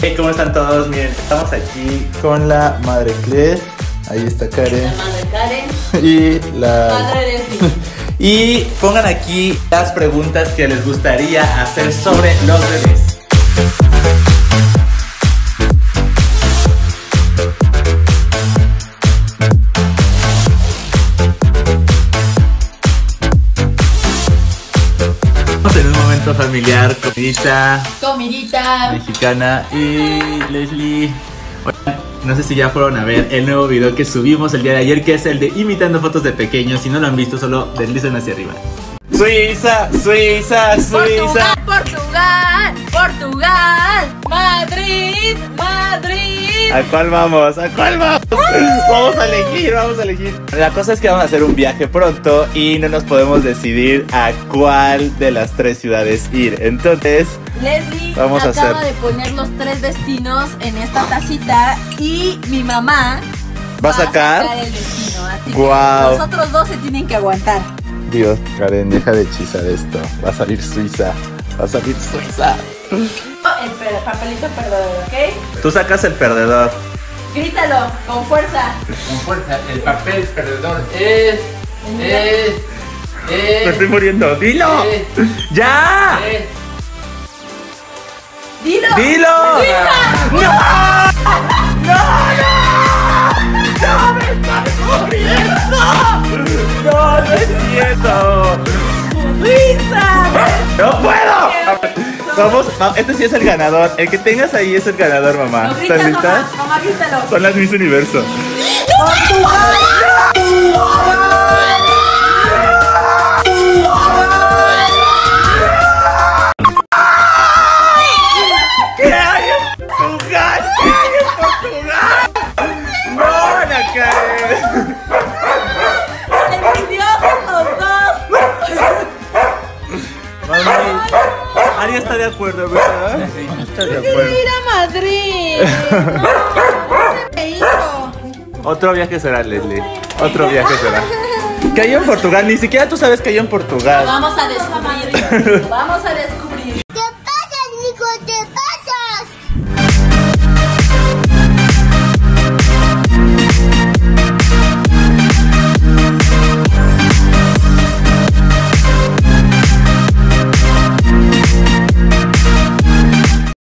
Hey, ¿cómo están todos? Miren, estamos aquí con la madre Claire. Ahí está Karen. La madre Karen, Y la. madre. Y pongan aquí las preguntas que les gustaría hacer sobre los bebés. Estamos en un momento familiar, comidita Comidita. mexicana y Leslie. No sé si ya fueron a ver el nuevo video que subimos el día de ayer, que es el de imitando fotos de pequeños. Si no lo han visto, solo deslicen hacia arriba. Suiza, Suiza, Suiza. Portugal, Portugal, Portugal, Madrid, Madrid. ¿A cuál vamos? ¿A cuál vamos? Vamos a elegir, vamos a elegir. La cosa es que vamos a hacer un viaje pronto y no nos podemos decidir a cuál de las tres ciudades ir. Entonces, Leslie Vamos a acaba hacer- de poner los tres destinos en esta tacita y mi mamá ¿va a sacar? el destino. Así Guau. que los otros dos se tienen que aguantar. Dios, Karen, deja de hechizar esto. Va a salir Suiza. Va a salir Suiza. El per- papelito perdedor, ¿ok? Tú sacas el perdedor. Grítalo con fuerza. Con fuerza, el papel perdedor es. Es. Me Es. estoy muriendo. ¡Dilo! es, ¡Ya! es. Dilo. ¡Dilo! ¡No! ¡No, no! ¡No me estoy muriendo! ¡No, no es cierto! Suiza. ¡No puedo! Vamos, va- este sí es el ganador. El que tengas ahí es el ganador, mamá. No ¿Estás lista? mamá. Mamá. Son las Miss Universo. ¿Qué Está de acuerdo, ¿verdad? Está de acuerdo. Ir a Madrid. No, se me hizo. Otro viaje será, Leslie. Otro viaje será. ¿Qué hay en Portugal? Ni siquiera tú sabes que hay en Portugal. Lo vamos a descubrir. Lo vamos a descubrir.